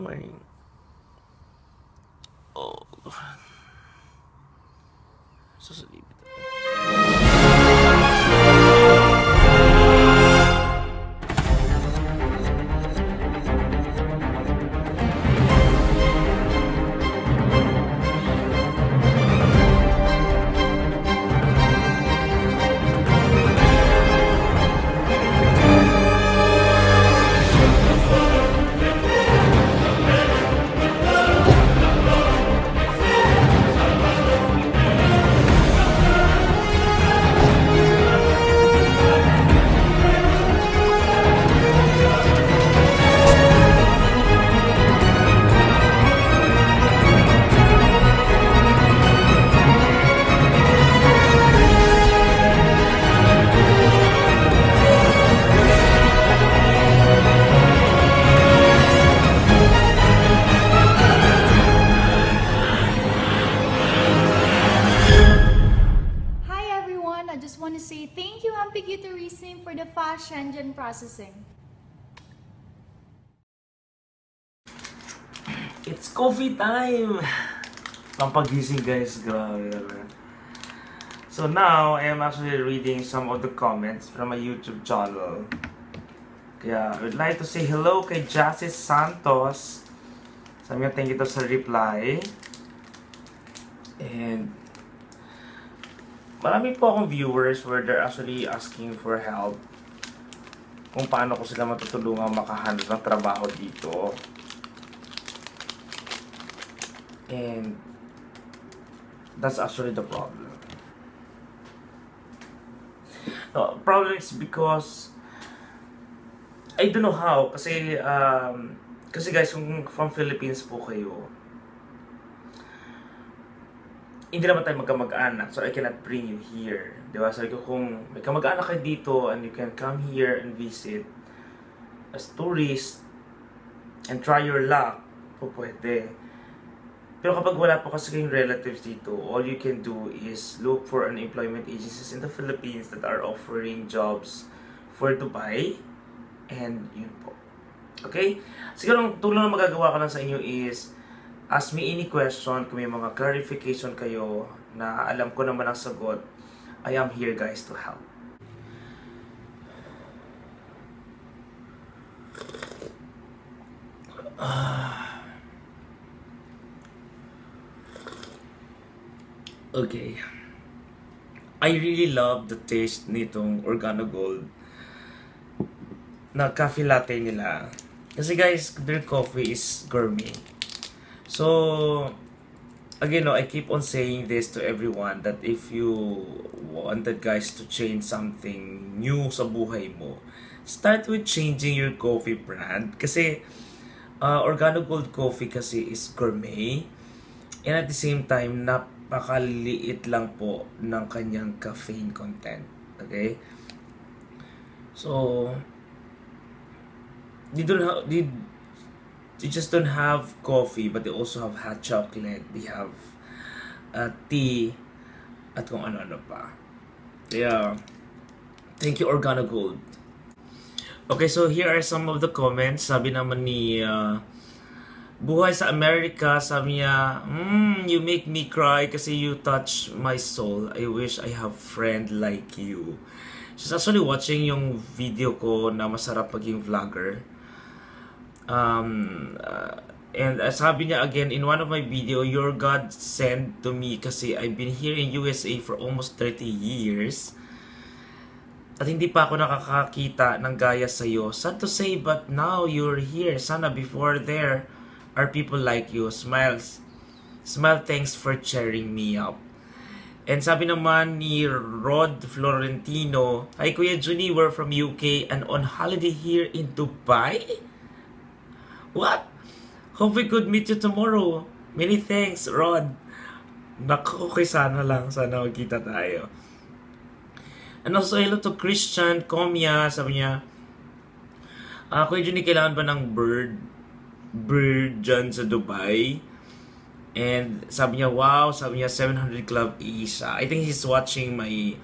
morning. Oh. Sasalibit ako. For the fast engine processing. It's coffee time! Pampagising guys, grabe. So now, I am actually reading some of the comments from my YouTube channel. Kaya, I would like to say hello kay Jassy Santos. Sabi niya, thank you to sa reply. And, marami po akong viewers where they're actually asking for help kung paano ko sila matutulungan makahanap ng trabaho dito. And that's actually the problem. No, problem is because I don't know how kasi um, kasi guys kung from Philippines po kayo hindi naman tayo magkamag-anak so I cannot bring you here. Di ba? Sabi ko kung may kamag-anak kayo dito and you can come here and visit as tourist and try your luck, po pwede. Pero kapag wala po kasi kayong relatives dito, all you can do is look for unemployment agencies in the Philippines that are offering jobs for Dubai. And yun po. Okay? Siguro ang tulong na magagawa ko lang sa inyo is ask me any question, kung may mga clarification kayo na alam ko naman ang sagot, I am here guys to help. Okay. I really love the taste nitong Organo Gold na coffee latte nila. Kasi guys, their coffee is gourmet. So, again, no, I keep on saying this to everyone that if you wanted guys to change something new sa buhay mo, start with changing your coffee brand. Kasi, uh, Organo Gold Coffee kasi is gourmet. And at the same time, napakaliit lang po ng kanyang caffeine content. Okay? So, don't have, they, just don't have coffee, but they also have hot chocolate. They have uh, tea, at kung ano-ano pa. Yeah. Thank you, Organo Gold. Okay, so here are some of the comments. Sabi naman ni uh, Buhay sa America, sabi niya, mm, you make me cry kasi you touch my soul. I wish I have friend like you. She's actually watching yung video ko na masarap maging vlogger. Um, uh, and uh, sabi niya again in one of my video, your God sent to me kasi I've been here in USA for almost 30 years. At hindi pa ako nakakakita ng gaya sa'yo. Sad to say, but now you're here. Sana before there are people like you. Smiles. Smile, thanks for cheering me up. And sabi naman ni Rod Florentino, Hi Kuya Juni, we're from UK and on holiday here in Dubai? What? Hope we could meet you tomorrow. Many thanks, Rod. Naku, okay sana lang. Sana magkita tayo. And also, hello to Christian Comia. Sabi niya, ah, Kuya Juni, kailangan ba ng bird? Bird dyan sa Dubai? And sabi niya, wow, sabi niya, 700 Club Isa. I think he's watching my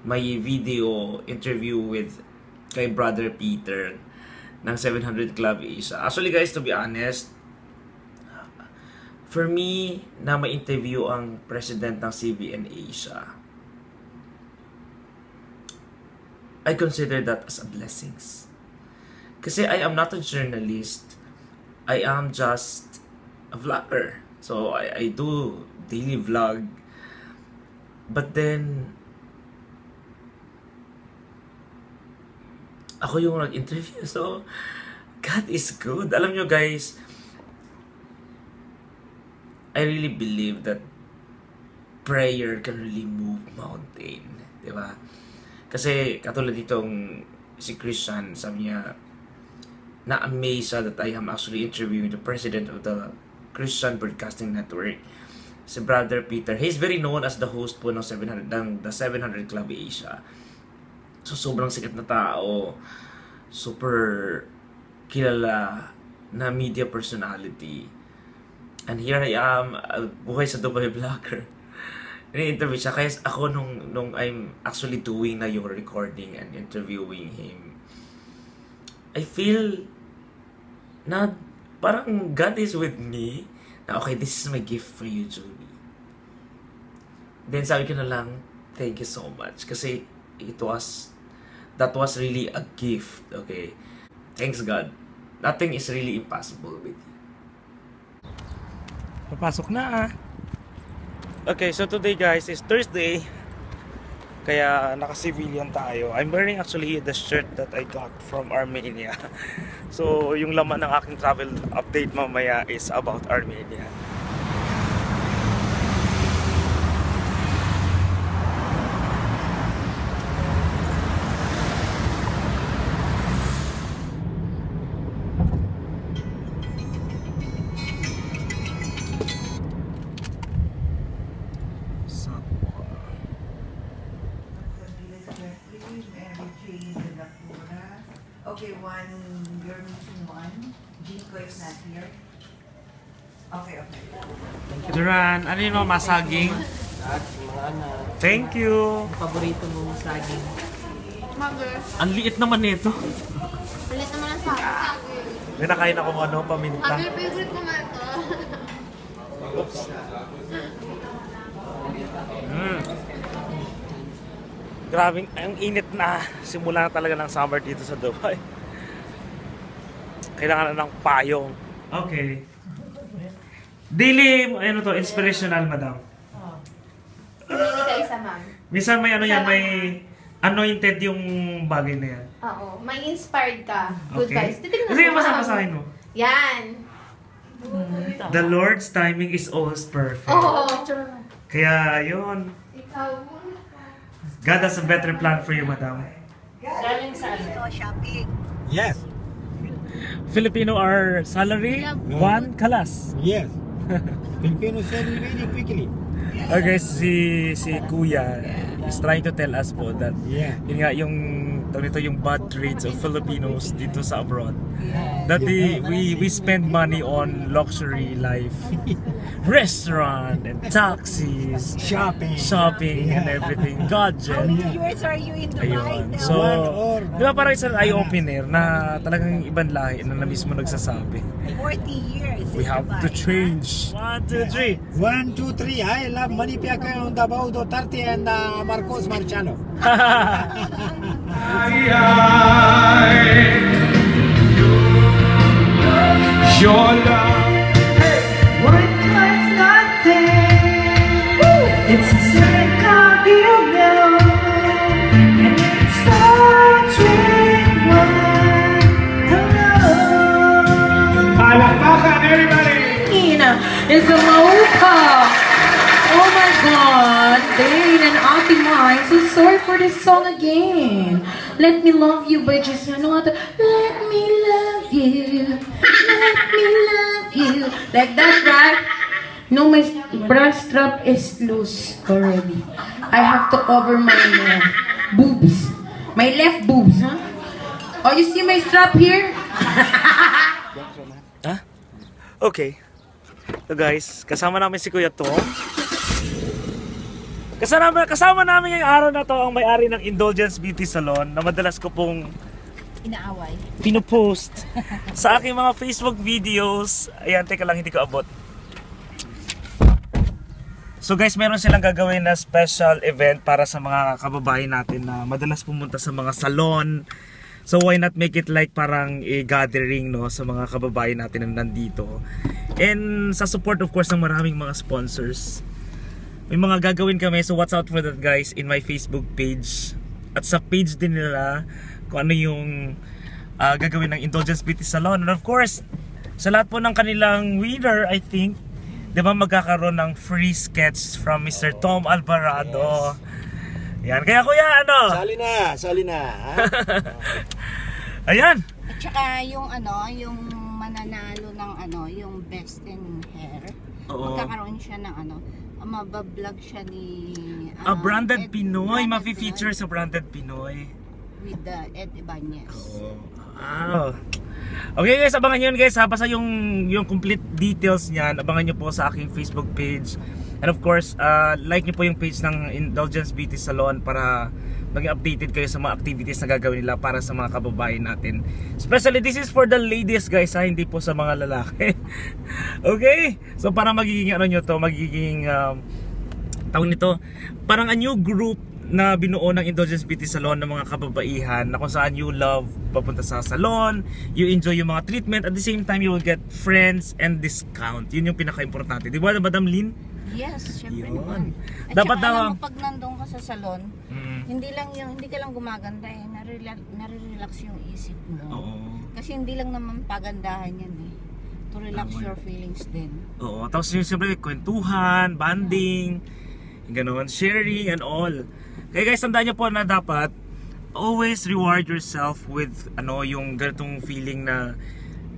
my video interview with kay Brother Peter ng 700 Club Isa. Actually guys, to be honest, for me, na ma-interview ang president ng CBN Asia, I consider that as a blessings. Kasi I am not a journalist. I am just a vlogger. So I, I do daily vlog. But then, ako yung nag-interview. So, God is good. Alam nyo guys, I really believe that prayer can really move mountain. Ba? Kasi katulad ditong si Christian, sabi niya, na-amaze that I am actually interviewing the president of the Christian Broadcasting Network, si Brother Peter. He's very known as the host po ng 700, ng the 700 Club Asia. So, sobrang sikat na tao. Super kilala na media personality. And here I am, uh, buhay sa Dubai Vlogger. Ini-interview siya. Kaya ako nung, nung I'm actually doing na yung recording and interviewing him, I feel na parang God is with me. Na okay, this is my gift for you, Julie. Then sabi ko na lang, thank you so much. Kasi it was, that was really a gift, okay? Thanks God. Nothing is really impossible with you. Papasok na ah. Okay, so today guys is Thursday. Kaya naka-civilian tayo. I'm wearing actually the shirt that I got from Armenia. So, yung laman ng aking travel update mamaya is about Armenia. Duran, ano yung mga anak, Thank you! ang paborito mong saging. Mother, Ang liit naman nito. ulit naman ang sa akin. May nakain ako ano, paminta. Mother, favorite ko man to. Mm. Grabing, ang init na. Simula na talaga ng summer dito sa Dubai. Kailangan na ng payong. Okay. Daily, ano to, inspirational, madam. Hindi ka isa, ma'am. Minsan may ano yan, may anointed yung bagay na yan. Oo. May inspired ka. Good Okay. guys. Titignan Sige, mo. basa-basahin mo. Yan. The Lord's timing is always perfect. Oo. Kaya, yun. Ikaw. God has a better plan for you, madam. Galing sa ano? Yes, Filipino are salary, one kalas. yes. Filipino sell very quickly. Okay, si si Kuya is trying to tell us po that Yeah. yun nga yung tawag nito yung bad traits of Filipinos dito sa abroad. That they, we we spend money on luxury life, restaurant and taxis, Shopping. shopping and everything, How gadget. many years are you in Dubai Ayun. now? So, di ba parang isang eye-opener na talagang ibang lahi na na mismo nagsasabi. 40 years We have Dubai. to change. One, two, three. One, two, three. I love Money Piaca on the Baudo Tarti and uh, Marcos Marciano. What was nothing? It's a Chicago girl, and it starts with one hello. is a mauka. Oh my god, Dane and Ate Mai, I'm so sorry for this song again. Let Me Love You by just ano? Let me love you. Let me love you. Like that, right? No, my bra strap is loose already. I have to cover my uh, boobs. My left boobs, huh? Oh, you see my strap here? Okay. So guys, kasama namin si Kuya Tom. Kasama, kasama namin ngayong araw na to ang may-ari ng Indulgence Beauty Salon na madalas ko pong Inaaway. pinopost sa aking mga Facebook videos. Ayan, teka lang, hindi ko abot. So guys, meron silang gagawin na special event para sa mga kababayan natin na madalas pumunta sa mga salon. So why not make it like parang a gathering no sa mga kababayan natin na nandito. And sa support of course ng maraming mga sponsors. May mga gagawin kami so watch out for that guys in my Facebook page. At sa page din nila kung ano yung ah, gagawin ng Indulgence Beauty Salon. And of course, sa lahat po ng kanilang winner, I think, di ba magkakaroon ng free sketch from Mr. Tom Alvarado. Yan. Kaya kuya, ano? Sali na, sali na. ha? Ayan. At saka yung ano, yung mananalo ng ano, yung best in hair. Oo. Magkakaroon siya ng ano, mabablog siya ni A ah, branded Ed- Pinoy. branded Mafe-feature sa branded Pinoy. with the Ed Ibanez. Wow. Okay guys, abangan nyo yun guys ha. Basta yung, yung complete details niyan, abangan nyo po sa aking Facebook page. And of course, uh, like nyo po yung page ng Indulgence Beauty Salon para maging updated kayo sa mga activities na gagawin nila para sa mga kababayan natin. Especially this is for the ladies guys ha, hindi po sa mga lalaki. okay? So para magiging ano nyo to, magiging um, tawag nito, parang a new group na binuo ng Indulgence Beauty Salon ng mga kababaihan na kung saan you love papunta sa salon, you enjoy yung mga treatment, at the same time you will get friends and discount. Yun yung pinaka-importante. Di ba, Madam Lynn? Yes, syempre Yun. naman. At Dapat saka daw- alam mo, pag nandun ka sa salon, Mm. Hindi lang yung, hindi ka lang gumaganda eh, nare-relax, nare-relax yung isip mo. Oo. Kasi hindi lang naman pagandahan yan eh. To relax Tama. your feelings din. Oo. Tapos yung siyempre kwentuhan, banding, yung ganun, sharing and all. Kaya guys, tandaan nyo po na dapat always reward yourself with ano yung ganitong feeling na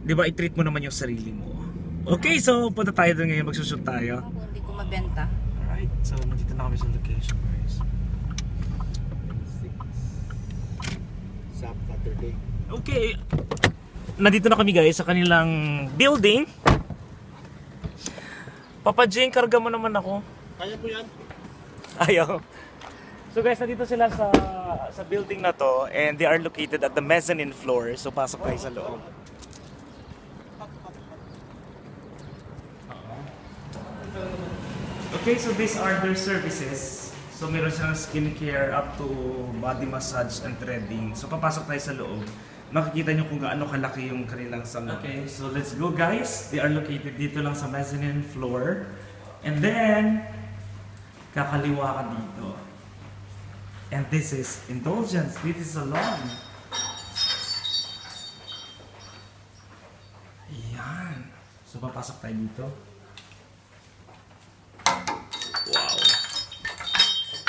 'di ba i-treat mo naman yung sarili mo. Okay, so punta tayo doon ngayon, magsushoot tayo. Ako hindi ko mabenta. Alright, so nandito na kami sa location Saturday. Okay, nandito na kami guys sa kanilang building. Papa Jane, karga mo naman ako. Kaya po yan. Ayaw. So guys, nandito sila sa sa building na to and they are located at the mezzanine floor. So pasok tayo sa loob. Okay, so these are their services. So meron silang skincare up to body massage and threading. So papasok tayo sa loob. Makikita nyo kung gaano kalaki yung kanilang salon. Okay, so let's go guys. They are located dito lang sa mezzanine floor. And then, kakaliwa ka dito. And this is Indulgence Beauty Salon. Ayan. So, papasok tayo dito.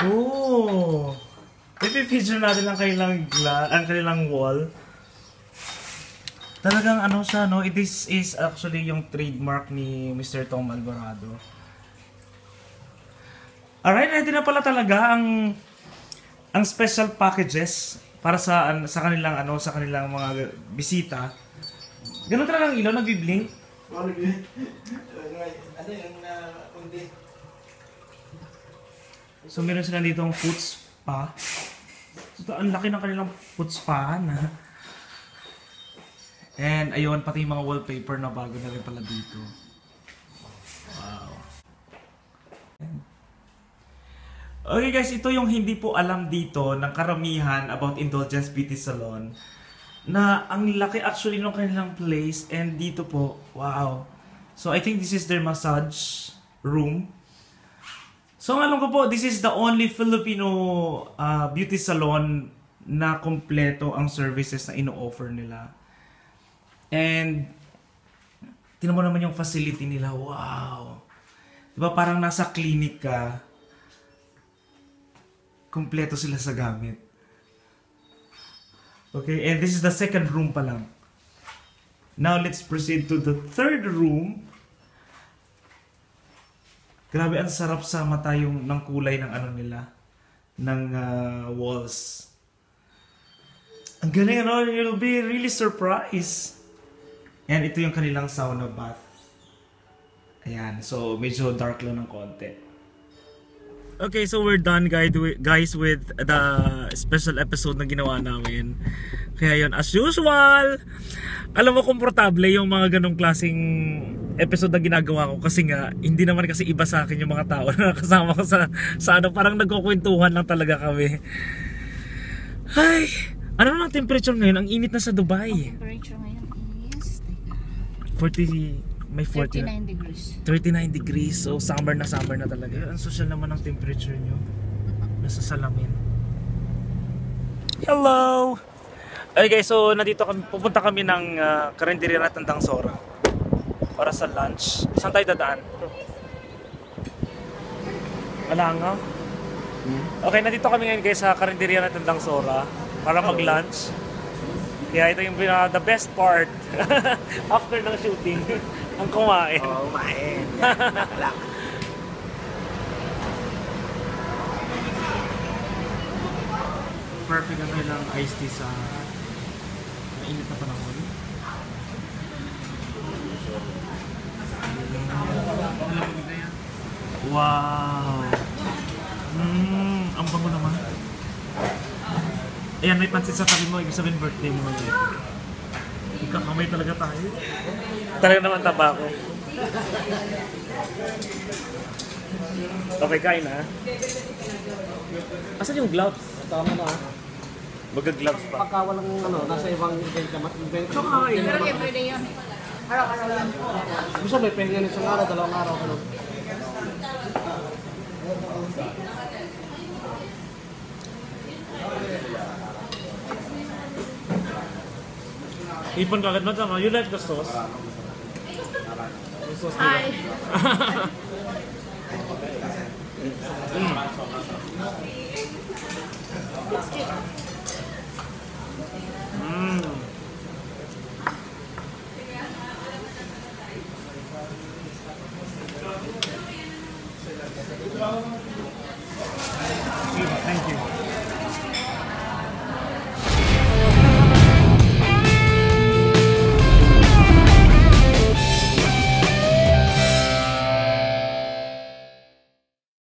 Oh! Ipipicture natin ang kanilang, gla- ang kanilang wall. Talagang ano siya, no? This is actually yung trademark ni Mr. Tom Alvarado. Alright, ready na pala talaga ang ang special packages para sa sa kanilang ano sa kanilang mga bisita. Ganun talaga ang ilaw nagbi-blink. Ano yun? Yung uh, kundi? So meron sila dito ang foot spa. Ito, ang laki ng kanilang foot spa na. And ayun, pati yung mga wallpaper na bago na rin pala dito. Wow. Okay guys, ito yung hindi po alam dito ng karamihan about Indulgence Beauty Salon na ang laki actually ng kanilang place and dito po, wow. So I think this is their massage room. So alam ko po, this is the only Filipino uh, beauty salon na kompleto ang services na ino-offer nila. And tinan mo naman yung facility nila. Wow. 'Di ba parang nasa clinic ka. Kompleto sila sa gamit. Okay, and this is the second room pa lang. Now let's proceed to the third room. Grabe, ang sarap sa mata yung ng kulay ng ano nila, ng ah, walls. Ang galing, ano? You'll be really surprised. And ito yung kanilang sauna bath. Ayan, so medyo dark lang ng konti. Okay, so we're done guys with, the special episode na ginawa namin. Kaya yon as usual, alam mo komportable yung mga ganong klaseng episode na ginagawa ko kasi nga hindi naman kasi iba sa akin yung mga tao na kasama ko sa, sa ano, parang nagkukwentuhan lang talaga kami. Ay, ano na ang temperature ngayon? Ang init na sa Dubai. Temperature ngayon is 40, may 40 na. 39 degrees. 39 degrees. So summer na summer na talaga. Ang social naman ng temperature nyo. Nasa salamin. Hello! Okay guys, so nandito kami, pupunta kami ng uh, Karinderya na Tandang Sora para sa lunch. Saan tayo dadaan? Wala nga. Okay, nandito kami ngayon guys sa Karinderya na Tandang Sora para mag-lunch. Kaya ito yung uh, the best part after ng shooting. Ang kumain. Oo, kumain. Perfect ang kailang iced tea sa mainit na panahon. Wow! Mmm, ang bango naman. Ayan, may pansit sa tabi mo. Ibig sabihin birthday mo ngayon. Magkakamay talaga tayo. Talaga naman tabako. Okay, kain ha. Asan yung gloves? Tama na. Maga-gloves pa. Pagka walang ano, nasa ibang event ka, event ka. Pero everyday yan eh. Araw-araw yan. Gusto may pwede yan isang araw, dalawang araw. Ano. ईपन गगमतमा you like the कस्तो हो